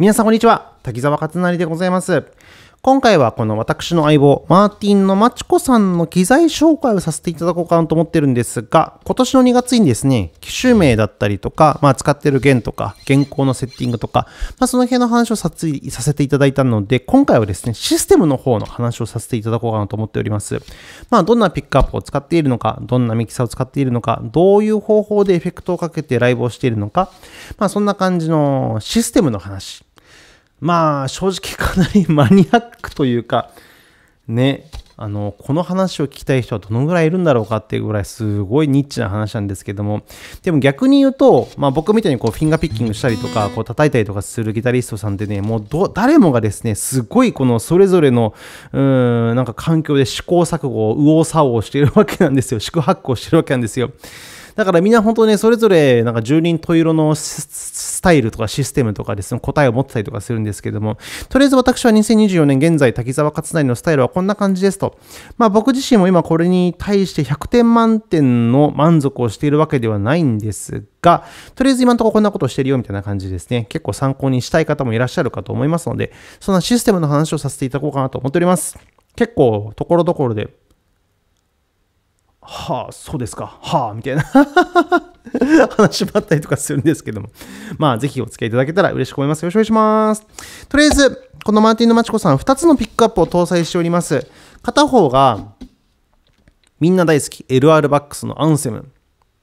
皆さんこんにちは。滝沢勝成でございます。今回はこの私の相棒、マーティンのまちこさんの機材紹介をさせていただこうかなと思ってるんですが、今年の2月にですね、機種名だったりとか、まあ使ってる弦とか、原稿のセッティングとか、まあその辺の話をさせていただいたので、今回はですね、システムの方の話をさせていただこうかなと思っております。まあどんなピックアップを使っているのか、どんなミキサーを使っているのか、どういう方法でエフェクトをかけてライブをしているのか、まあそんな感じのシステムの話。まあ正直かなりマニアックというかねあのこの話を聞きたい人はどのぐらいいるんだろうかっていうぐらいすごいニッチな話なんですけどもでも逆に言うと、まあ、僕みたいにこうフィンガーピッキングしたりとかこう叩いたりとかするギタリストさんってねもう誰もがですねすごいこのそれぞれのうんなんか環境で試行錯誤を右往左往してるわけなんですよ。宿泊をしてるわけなんですよ。だからみんな本当ね、それぞれなんか十人十色のスタイルとかシステムとかですね、答えを持ってたりとかするんですけども、とりあえず私は2024年現在、滝沢勝成のスタイルはこんな感じですと。まあ僕自身も今これに対して100点満点の満足をしているわけではないんですが、とりあえず今のところこんなことをしてるよみたいな感じですね。結構参考にしたい方もいらっしゃるかと思いますので、そんなシステムの話をさせていただこうかなと思っております。結構、ところどころではあ、そうですか。はあ、みたいな 話もあったりとかするんですけども。まあ、ぜひお付き合いいただけたら嬉しく思います。よろしくお願いします。とりあえず、このマーティンのまちこさん、2つのピックアップを搭載しております。片方が、みんな大好き、LR バックスのアンセム。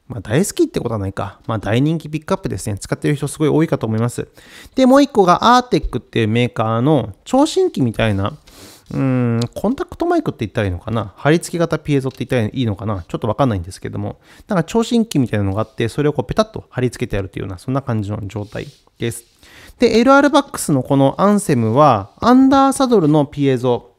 まあ、大好きってことはないか。まあ、大人気ピックアップですね。使ってる人すごい多いかと思います。で、もう1個がアーテックっていうメーカーの聴診器みたいな、うん、コンタクトマイクって言ったらいいのかな？貼り付け型ピエゾって言ったらいいのかな？ちょっとわかんないんですけども、なんか聴診器みたいなのがあって、それをこうペタッと貼り付けてやるというような、そんな感じの状態です。で、LR バックスのこのアンセムは、アンダーサドルのピエゾ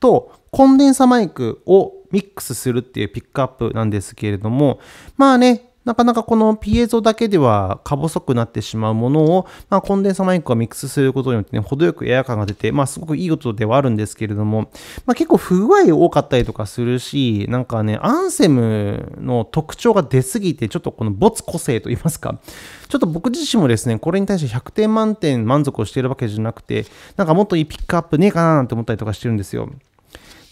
とコンデンサマイクをミックスするっていうピックアップなんですけれども、まあね、なかなかこのピエゾだけではか細くなってしまうものを、まあ、コンデンサマイクがミックスすることによってね、程よくエア感が出て、まあ、すごくいいことではあるんですけれども、まあ、結構不具合多かったりとかするし、なんかね、アンセムの特徴が出すぎて、ちょっとこの没個性と言いますか、ちょっと僕自身もですね、これに対して100点満点満足をしているわけじゃなくて、なんかもっといいピックアップねえかななんて思ったりとかしてるんですよ。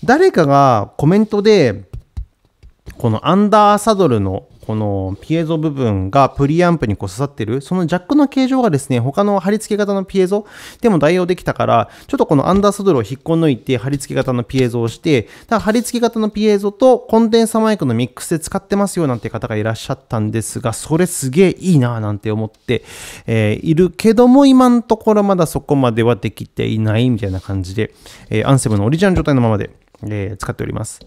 誰かがコメントで、このアンダーサドルのこのピエゾ部分がプリアンプにこう刺さってる、そのジャックの形状がですね、他の貼り付け型のピエゾでも代用できたから、ちょっとこのアンダーサドルを引っこ抜いて貼り付け型のピエゾをして、だから貼り付け型のピエゾとコンデンサマイクのミックスで使ってますよなんて方がいらっしゃったんですが、それすげえいいなぁなんて思って、えー、いるけども、今のところまだそこまではできていないみたいな感じで、えー、アンセムのオリジナル状態のままで、えー、使っております。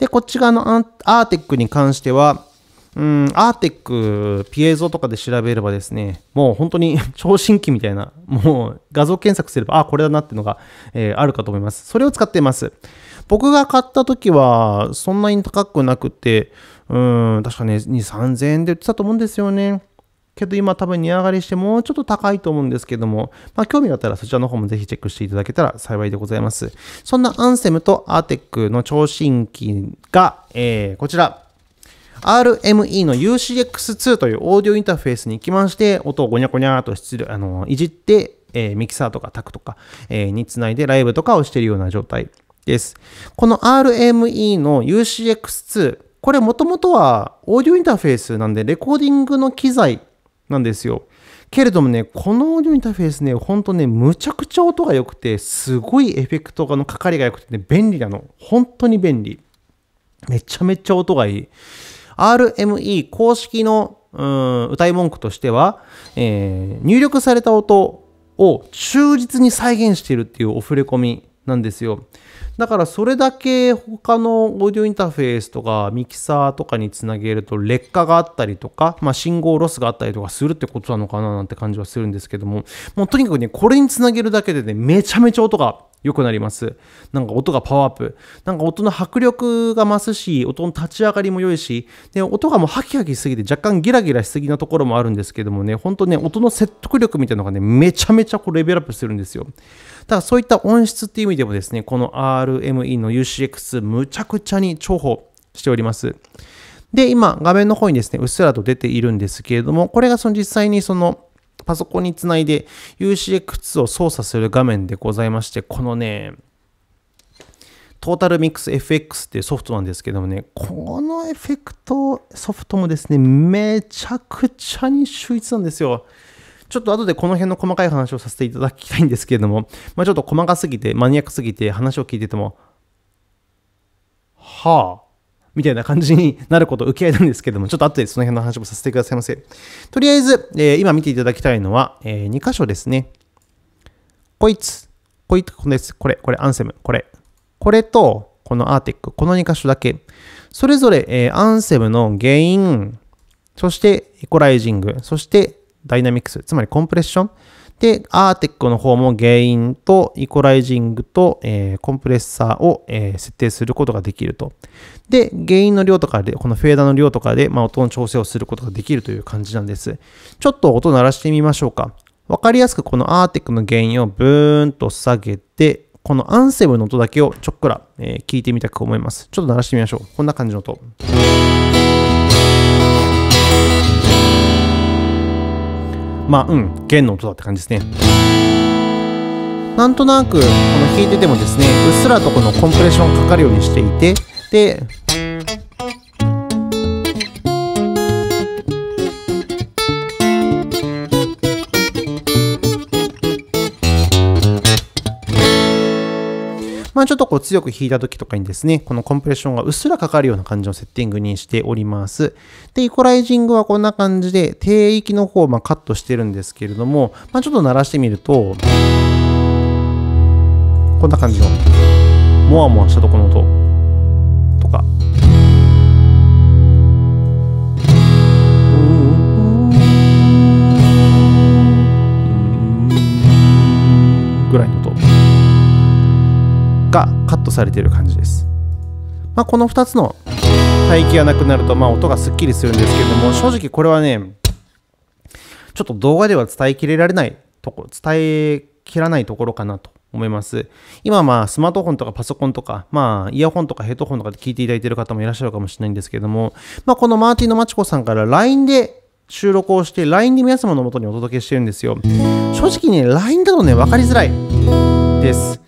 で、こっち側のアーテックに関しては、うん、アーテック、ピエゾとかで調べればですね、もう本当に聴診器みたいな、もう画像検索すれば、あ、これだなっていうのが、えー、あるかと思います。それを使っています。僕が買った時は、そんなに高くなくて、うん、確かね、2、3000円で売ってたと思うんですよね。けど今多分値上がりしてもうちょっと高いと思うんですけども、まあ興味があったらそちらの方もぜひチェックしていただけたら幸いでございます。そんなアンセムとアーテックの聴診器が、えー、こちら、RME の UCX2 というオーディオインターフェースに行きまして、音をゴニャゴニャと出あのいじって、えー、ミキサーとかタクとか、えー、につないでライブとかをしているような状態です。この RME の UCX2、これもともとはオーディオインターフェースなんでレコーディングの機材なんですよ。けれどもね、このオーディオインターフェースね、ほんとね、むちゃくちゃ音が良くて、すごいエフェクトのかかりが良くてね、便利なの。本当に便利。めちゃめちゃ音がいい。RME 公式のうん歌い文句としては、えー、入力された音を忠実に再現しているっていうオフレコミなんですよ。だからそれだけ他のオーディオインターフェースとかミキサーとかにつなげると劣化があったりとか、まあ、信号ロスがあったりとかするってことなのかななんて感じはするんですけども、もうとにかくね、これにつなげるだけでね、めちゃめちゃ音が良くなります。なんか音がパワーアップ。なんか音の迫力が増すし、音の立ち上がりも良いし、で、音がもうハキハキしすぎて若干ギラギラしすぎなところもあるんですけどもね、本当ね、音の説得力みたいなのがね、めちゃめちゃこうレベルアップするんですよ。ただそういった音質っていう意味でもですね、この RME の UCX むちゃくちゃに重宝しております。で、今、画面の方にですね、うっすらと出ているんですけれども、これがその実際にそのパソコンにつないで UCX を操作する画面でございまして、このね、トータルミックス FX っていうソフトなんですけどもね、このエフェクトソフトもですね、めちゃくちゃに秀逸なんですよ。ちょっと後でこの辺の細かい話をさせていただきたいんですけれども、まあ、ちょっと細かすぎて、マニアックすぎて話を聞いてても、はあ、みたいな感じになることを受け合いなんですけども、ちょっと後でその辺の話もさせてくださいませ。とりあえず、えー、今見ていただきたいのは、えー、2箇所ですね。こいつ、こいつ、これです。これ、これ、アンセム、これ。これと、このアーテック、この2箇所だけ。それぞれ、えー、アンセムのゲイン、そしてイコライジング、そしてダイナミクス、つまりコンプレッション。で、アーテックの方もゲインとイコライジングと、えー、コンプレッサーを、えー、設定することができると。で、ゲインの量とかで、このフェーダーの量とかで、まあ、音の調整をすることができるという感じなんです。ちょっと音鳴らしてみましょうか。わかりやすくこのアーテックのゲインをブーンと下げて、このアンセムの音だけをちょっくら、えー、聞いてみたく思います。ちょっと鳴らしてみましょう。こんな感じの音。まあ、うん、弦の音だって感じですね。なんとなく、この弾いててもですね、うっすらとこのコンプレッションかかるようにしていて、で、まあ、ちょっとこう強く弾いた時とかにですね、このコンプレッションがうっすらかかるような感じのセッティングにしております。で、イコライジングはこんな感じで、低域の方をまカットしてるんですけれども、まあ、ちょっと鳴らしてみると、こんな感じの、モワモワしたとこの音とか、ぐらいのがカットされている感じです。まあ、この2つの帯域がなくなると、まあ、音がすっきりするんですけれども、正直これはね、ちょっと動画では伝えきれられないところ、伝えきらないところかなと思います。今、まあ、スマートフォンとかパソコンとか、まあ、イヤホンとかヘッドホンとかで聞いていただいている方もいらっしゃるかもしれないんですけれども、まあ、このマーティンのまちこさんから LINE で収録をして、LINE で皆様のもとにお届けしてるんですよ。正直ね、LINE だとね、分かりづらいです。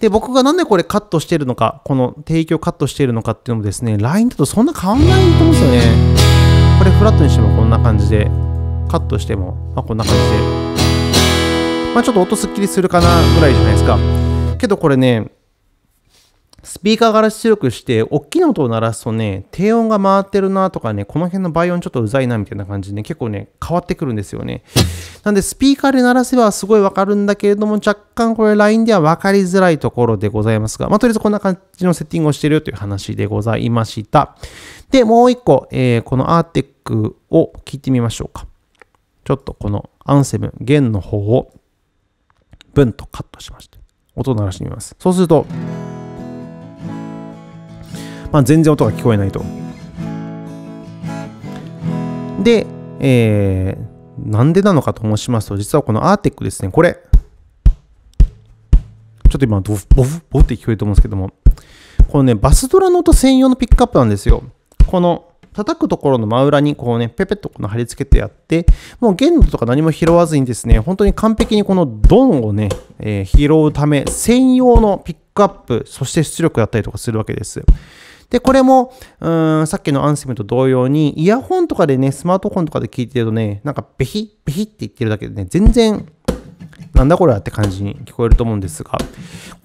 で、僕がなんでこれカットしてるのか、この提供カットしてるのかっていうのもですね、LINE だとそんな変わんないと思うんですよね。これフラットにしてもこんな感じで、カットしても、まあ、こんな感じで。まあちょっと音すっきりするかなぐらいじゃないですか。けどこれね、スピーカーから出力して、大きな音を鳴らすとね、低音が回ってるなとかね、この辺の倍音ちょっとうざいなみたいな感じで、ね、結構ね、変わってくるんですよね。なんで、スピーカーで鳴らせばすごいわかるんだけれども、若干これ LINE では分かりづらいところでございますが、まあ、とりあえずこんな感じのセッティングをしてるよという話でございました。で、もう一個、えー、このアーテックを聞いてみましょうか。ちょっとこのアンセム、弦の方を、ブンとカットしまして、音を鳴らしてみます。そうすると、まあ、全然音が聞こえないと。で、えー、なんでなのかと申しますと、実はこのアーテックですね、これ、ちょっと今ボフ、ボフ、ボフって聞こえると思うんですけども、このね、バスドラの音専用のピックアップなんですよ。この叩くところの真裏にこうね、ペペッとこの貼り付けてやって、もう弦とか何も拾わずにですね、本当に完璧にこのドンをね、えー、拾うため、専用のピックアップ、そして出力だったりとかするわけです。で、これも、うん、さっきのアンセムと同様に、イヤホンとかでね、スマートフォンとかで聞いてるとね、なんかベヒベヒって言ってるだけでね、全然、なんだこれはって感じに聞こえると思うんですが、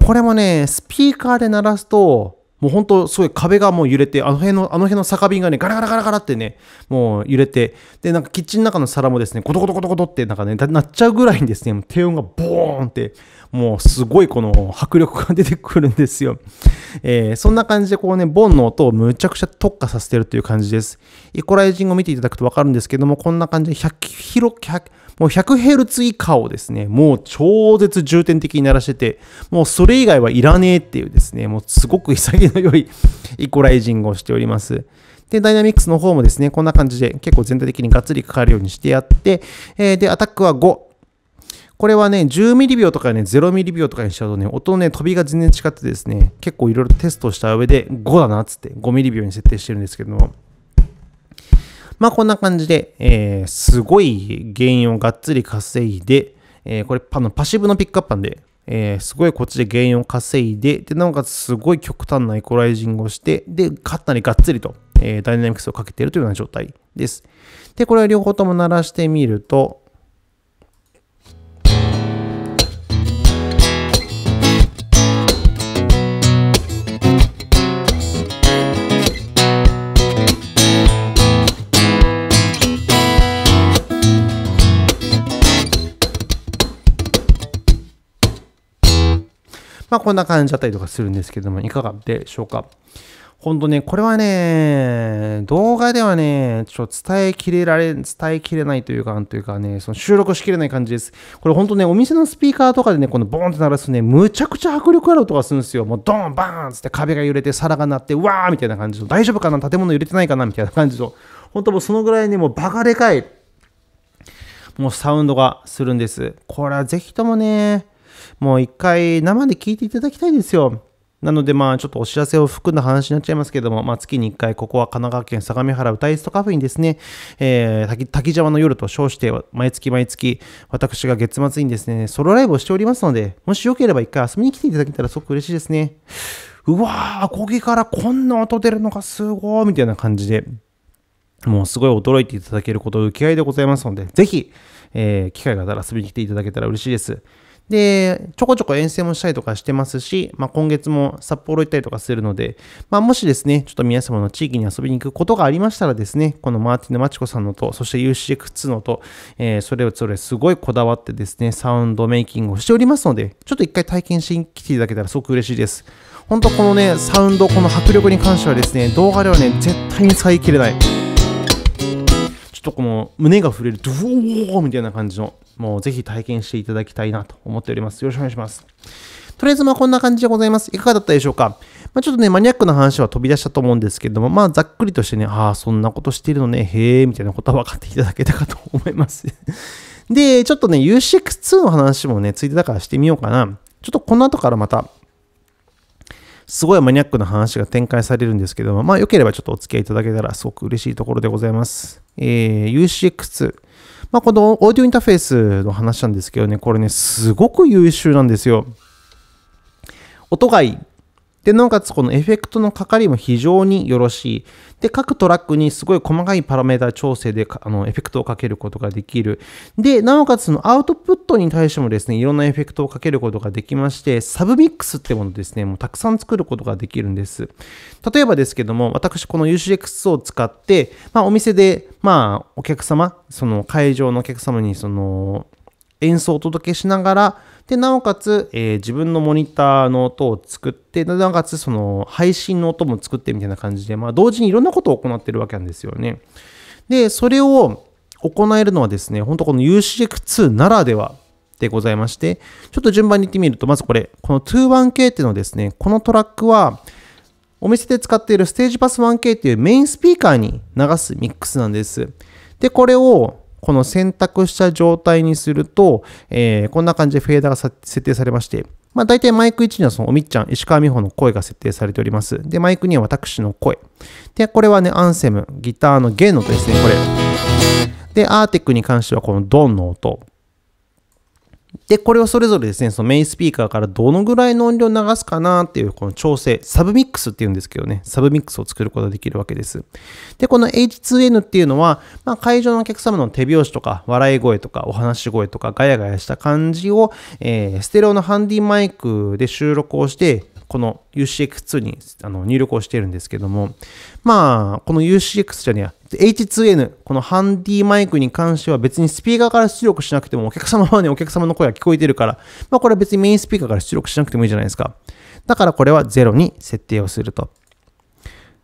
これもね、スピーカーで鳴らすと、もう本当、すごい壁がもう揺れて、あの辺の、あの辺の酒瓶がね、ガラガラガラガラってね、もう揺れて、で、なんかキッチンの中の皿もですね、ゴトゴトゴトゴトってなんかね、なっちゃうぐらいにですね、低音がボーンって、もうすごいこの迫力が出てくるんですよ。えー、そんな感じでこうね、ボンの音をむちゃくちゃ特化させてるという感じです。イコライジングを見ていただくとわかるんですけども、こんな感じで100キロ、100もう 100Hz 以下をですね、もう超絶重点的に鳴らしてて、もうそれ以外はいらねえっていうですね、もうすごく潔い イコライジングをしております。で、ダイナミックスの方もですね、こんな感じで結構全体的にがっつりかかるようにしてやって、えー、で、アタックは5。これはね、10ミリ秒とかね、0ミリ秒とかにしちゃうとね、音のね、飛びが全然違ってですね、結構いろいろテストした上で5だなっつって5ミリ秒に設定してるんですけども、まあこんな感じで、えー、すごい原因をがっつり稼いで、えー、これパのパシブのピックアップなんで、えー、すごいこっちで原因を稼いで、で、なおかつすごい極端なイコライジングをして、で、かなりがっつりと、えー、ダイナミクスをかけているというような状態です。で、これを両方とも鳴らしてみると、まあこんな感じだったりとかするんですけども、いかがでしょうか？ほんとね、これはね、動画ではね、ちょっと伝えきれられ、伝えきれないというか、なんというかね、その収録しきれない感じです。これほんとね、お店のスピーカーとかでね、このボーンって鳴らすとね、むちゃくちゃ迫力ある音がするんですよ。もうドーン、バーンつって壁が揺れて、皿が鳴って、うわーみたいな感じの、大丈夫かな？建物揺れてないかな？みたいな感じの、ほんともうそのぐらいね、もうバカでかい、もうサウンドがするんです。これはぜひともね、もう一回生で聞いていただきたいですよ。なので、まあ、ちょっとお知らせを含んだ話になっちゃいますけども、まあ、月に1回、ここは神奈川県相模原歌いストカフェにですね、えー、滝沢の夜と称して、毎月毎月、私が月末にですね、ソロライブをしておりますので、もしよければ1回遊びに来ていただけたらすごく嬉しいですね。うわー、こぎからこんな音出るのがすごいみたいな感じで、もうすごい驚いていただけることを受け合いでございますので、ぜひ、えー、機会があったら遊びに来ていただけたら嬉しいです。で、ちょこちょこ遠征もしたりとかしてますし、まあ、今月も札幌行ったりとかするので、まあ、もしですね、ちょっと皆様の地域に遊びに行くことがありましたらですね、このマーティンのマチコさんのと、そして UCX のと、えー、それぞれすごいこだわってですね、サウンドメイキングをしておりますので、ちょっと一回体験しに来ていただけたらすごく嬉しいです。本当このね、サウンド、この迫力に関してはですね、動画ではね、絶対に遮きれない。ちょっとこの胸が触れる、ドゥーみたいな感じのもうぜひ体験していただきたいなと思っております。よろしくお願いします。とりあえずまあこんな感じでございます。いかがだったでしょうか、まあ、ちょっとね、マニアックな話は飛び出したと思うんですけども、まあざっくりとしてね、ああ、そんなことしてるのね、へえ、みたいなことは分かっていただけたかと思います。で、ちょっとね、UCX2 の話もね、ついてたからしてみようかな。ちょっとこの後からまた、すごいマニアックな話が展開されるんですけども、まあ、よければちょっとお付き合いいただけたらすごく嬉しいところでございます。えー、UCX。まあ、このオーディオインターフェースの話なんですけどね、これね、すごく優秀なんですよ。音がいい。で、なおかつこのエフェクトのかかりも非常によろしい。で、各トラックにすごい細かいパラメータ調整であのエフェクトをかけることができる。で、なおかつそのアウトプットに対してもですね、いろんなエフェクトをかけることができまして、サブミックスってものですね、もうたくさん作ることができるんです。例えばですけども、私この UCX を使って、まあ、お店で、まあ、お客様、その会場のお客様にその演奏をお届けしながら、で、なおかつ、えー、自分のモニターの音を作って、なおかつ、その配信の音も作ってみたいな感じで、まあ、同時にいろんなことを行ってるわけなんですよね。で、それを行えるのはですね、本当この UCX2 ならではでございまして、ちょっと順番に言ってみると、まずこれ、この 21K っていうのはですね、このトラックは、お店で使っているステージパス 1K っていうメインスピーカーに流すミックスなんです。で、これをこの選択した状態にすると、えー、こんな感じでフェーダーが設定されまして、まあ、大体マイク1にはそのおみっちゃん、石川美穂の声が設定されております。で、マイク2は私の声。で、これはね、アンセム、ギターの弦の音ですね、これ。で、アーテックに関してはこのドンの音。で、これをそれぞれですね、そのメインスピーカーからどのぐらいの音量を流すかなっていうこの調整、サブミックスっていうんですけどね、サブミックスを作ることができるわけです。で、この H2N っていうのは、まあ、会場のお客様の手拍子とか、笑い声とか、お話し声とか、ガヤガヤした感じを、えー、ステレオのハンディマイクで収録をして、この UCX2 にあの入力をしているんですけども、まあ、この UCX じゃね H2N、このハンディマイクに関しては別にスピーカーから出力しなくてもお客様はね、お客様の声が聞こえてるから、まあこれは別にメインスピーカーから出力しなくてもいいじゃないですか。だからこれは0に設定をすると。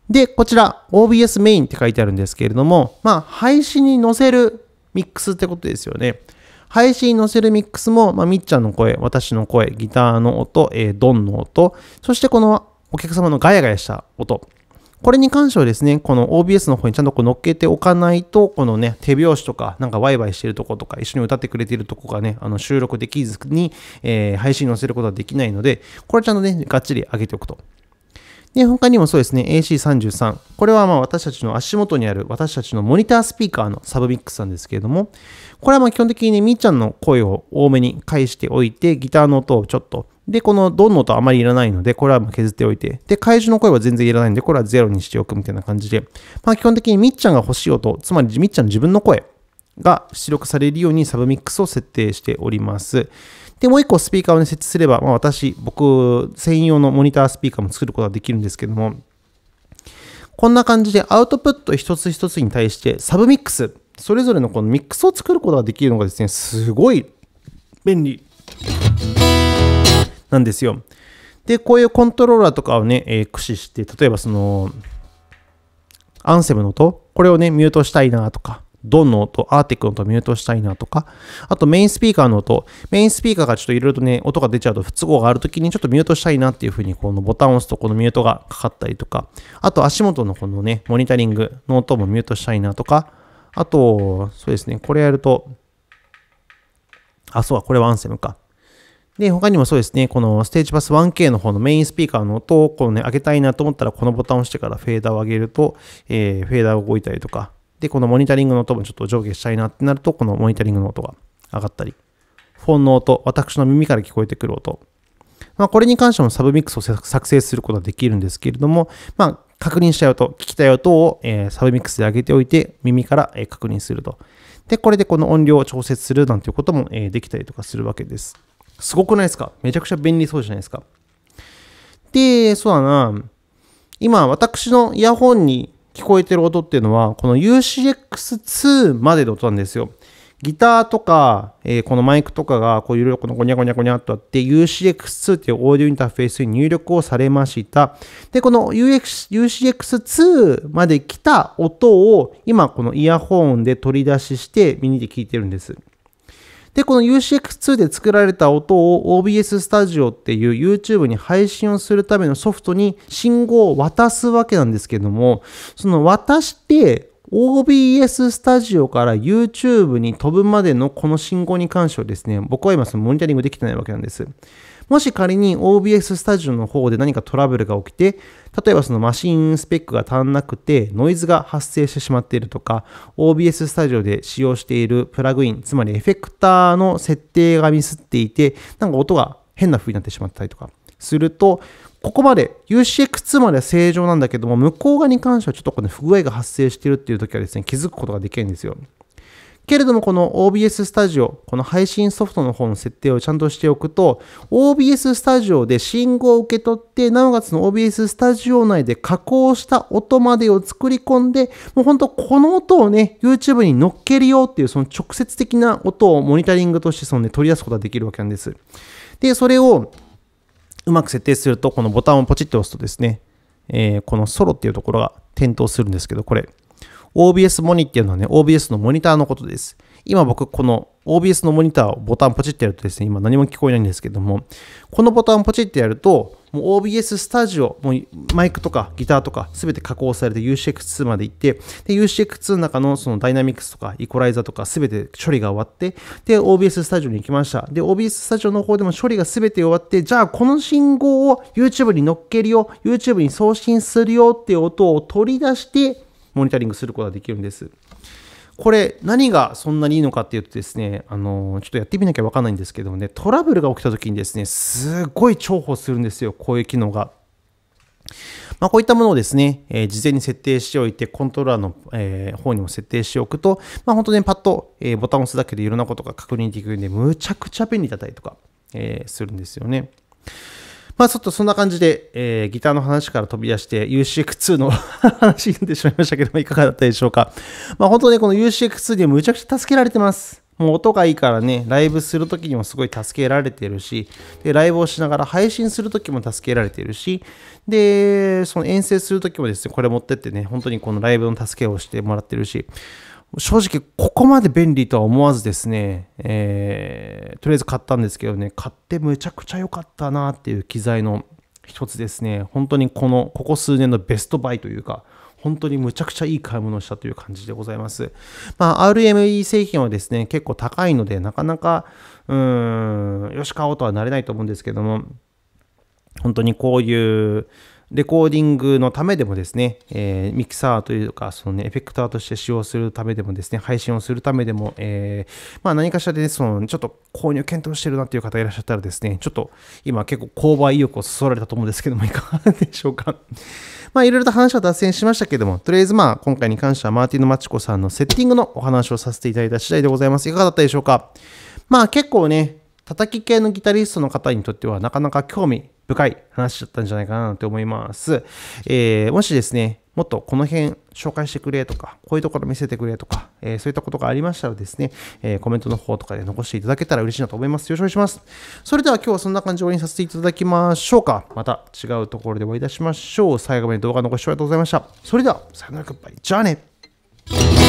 で、こちら OBS メインって書いてあるんですけれども、まあ配信に載せるミックスってことですよね。配信に載せるミックスも、まあ、みっちゃんの声、私の声、ギターの音、えー、ドンの音、そしてこのお客様のガヤガヤした音。これに関してはですね、この OBS の方にちゃんとこう乗っけておかないと、このね、手拍子とか、なんかワイワイしてるとことか、一緒に歌ってくれてるとこがね、あの収録できずに、えー、配信載せることはできないので、これちゃんとね、がっちり上げておくと。で、他にもそうですね、AC33。これはまあ私たちの足元にある私たちのモニタースピーカーのサブミックスなんですけれども、これはまあ基本的にね、みっちゃんの声を多めに返しておいて、ギターの音をちょっと、で、このドンの音あまりいらないので、これは削っておいて、で、怪獣の声は全然いらないので、これはゼロにしておくみたいな感じで、まあ基本的にみっちゃんが欲しい音、つまりみっちゃん自分の声が出力されるようにサブミックスを設定しております。で、もう一個スピーカーを、ね、設置すれば、まあ、私、僕、専用のモニタースピーカーも作ることができるんですけども、こんな感じでアウトプット一つ一つに対してサブミックス、それぞれのこのミックスを作ることができるのがですね、すごい便利。なんですよ。で、こういうコントローラーとかをね、えー、駆使して、例えばその、アンセムの音、これをね、ミュートしたいなとか、ドンの音、アーティックの音ミュートしたいなとか、あとメインスピーカーの音、メインスピーカーがちょっといろいろとね、音が出ちゃうと不都合があるときにちょっとミュートしたいなっていうふうに、このボタンを押すとこのミュートがかかったりとか、あと足元のこのね、モニタリングの音もミュートしたいなとか、あと、そうですね、これやると、あ、そうこれはアンセムか。で、他にもそうですね、このステージパス 1K の方のメインスピーカーの音をこう、ね、上げたいなと思ったら、このボタンを押してからフェーダーを上げると、えー、フェーダーが動いたりとか、で、このモニタリングの音もちょっと上下したいなってなると、このモニタリングの音が上がったり、フォンの音、私の耳から聞こえてくる音。まあ、これに関してもサブミックスを作成することができるんですけれども、まあ、確認したい音、聞きたい音を、えー、サブミックスで上げておいて、耳から、えー、確認すると。で、これでこの音量を調節するなんていうことも、えー、できたりとかするわけです。すごくないですか？めちゃくちゃ便利そうじゃないですか。で、そうだな。今、私のイヤホンに聞こえてる音っていうのは、この UCX2 までの音なんですよ。ギターとか、えー、このマイクとかが、こういろいろこのゴニャゴニャゴニャっとあって、UCX2 っていうオーディオインターフェースに入力をされました。で、この UCX2 まで来た音を、今このイヤホンで取り出しして耳で聞いてるんです。で、この UCX2 で作られた音を OBS Studio っていう YouTube に配信をするためのソフトに信号を渡すわけなんですけども、その渡して OBS スタジオから YouTube に飛ぶまでのこの信号に関してはですね、僕は今そのモニタリングできてないわけなんです。もし仮に OBS スタジオの方で何かトラブルが起きて、例えばそのマシンスペックが足んなくてノイズが発生してしまっているとか、OBS スタジオで使用しているプラグイン、つまりエフェクターの設定がミスっていて、なんか音が変な風になってしまったりとかすると、ここまで UCX2 までは正常なんだけども、向こう側に関してはちょっとこの不具合が発生しているっていう時はですね、気づくことができるんですよ。けれども、この OBS Studio、この配信ソフトの方の設定をちゃんとしておくと、OBS Studio で信号を受け取って、なおかつの OBS Studio 内で加工した音までを作り込んで、もう本当この音をね、YouTube に乗っけるよっていう、その直接的な音をモニタリングとしてその、ね、取り出すことができるわけなんです。で、それをうまく設定すると、このボタンをポチッと押すとですね、えー、このソロっていうところが点灯するんですけど、これ、OBS モニっていうのはね、OBS のモニターのことです。今僕、この OBS のモニターをボタンポチってやるとですね、今何も聞こえないんですけども、このボタンポチってやると、もう OBS スタジオ、もうマイクとかギターとか全て加工されて UCX2 まで行って、で、UCX2 の中のそのダイナミクスとかイコライザーとか全て処理が終わって、で、OBS スタジオに行きました。で、OBS スタジオの方でも処理が全て終わって、じゃあこの信号を YouTube に乗っけるよ、YouTube に送信するよっていう音を取り出して、モニタリングすることができるんです。これ何がそんなにいいのかっていうとですね、あのちょっとやってみなきゃわかんないんですけどもね、トラブルが起きた時にですね、すごい重宝するんですよ、こういう機能が。まあ、こういったものをですね、えー、事前に設定しておいて、コントローラーの、えー、方にも設定しておくと、まあ、本当にパッと、えー、ボタンを押すだけでいろんなことが確認できるんで、むちゃくちゃ便利だったりとか、えするんですよね。まあちょっとそんな感じで、えー、ギターの話から飛び出して UCX2 の 話になってしまいましたけども、いかがだったでしょうか。まあ本当にこの UCX2 でむちゃくちゃ助けられてます。もう音がいいからね、ライブするときにもすごい助けられてるし、で、ライブをしながら配信するときも助けられてるし、で、その遠征するときもですね、これ持ってってね、本当にこのライブの助けをしてもらってるし、正直ここまで便利とは思わずですね、えー、とりあえず買ったんですけどね、買ってむちゃくちゃ良かったなっていう機材の一つですね。本当にこの、ここ数年のベストバイというか、本当にむちゃくちゃいい買い物をしたという感じでございます。まあ、RME 製品はですね、結構高いので、なかなか、うーん、よし買おうとはなれないと思うんですけども、本当にこういう、レコーディングのためでもですね、えーミキサーというか、そのね、エフェクターとして使用するためでもですね、配信をするためでも、えーまあ何かしらでね、その、ちょっと購入検討してるなっていう方いらっしゃったらですね、ちょっと今結構購買意欲をそそられたと思うんですけども、いかがでしょうか。まあいろいろと話は脱線しましたけども、とりあえずまあ今回に関してはマーティンのマチコさんのセッティングのお話をさせていただいた次第でございます。いかがだったでしょうか。まあ結構ね、叩き系のギタリストの方にとってはなかなか興味深い話だったんじゃないかなと思います。えーもしですね、もっとこの辺紹介してくれとか、こういうところ見せてくれとか、えーそういったことがありましたらですね、えーコメントの方とかで残していただけたら嬉しいなと思います。よろしくお願いします。それでは今日はそんな感じで終わりにさせていただきましょうか。また違うところでお会いいたしましょう。最後まで動画のご視聴ありがとうございました。それでは、さよならグッバイ。じゃあね。